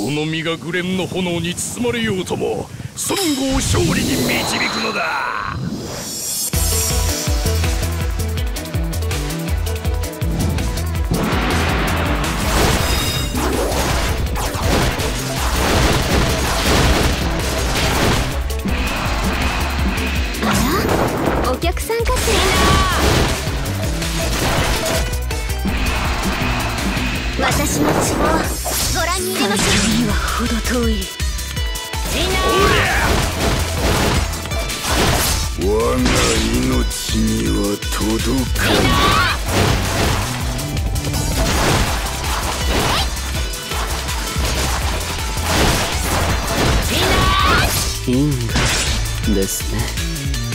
この身がグレンの炎に包まれようとも孫悟を勝利に導くのだ。お客さんかしら？私の血をご覧に入れましょうには程遠いみんな我が命には届か因果ですね。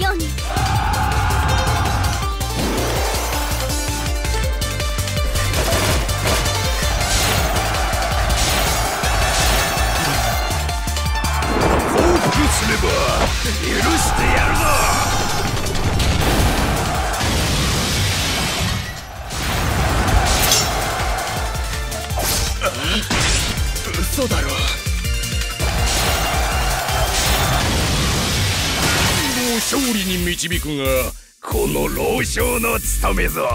ように。降伏すれば許してやるぞ嘘だろ。勝利に導くがこの老将の務めぞ。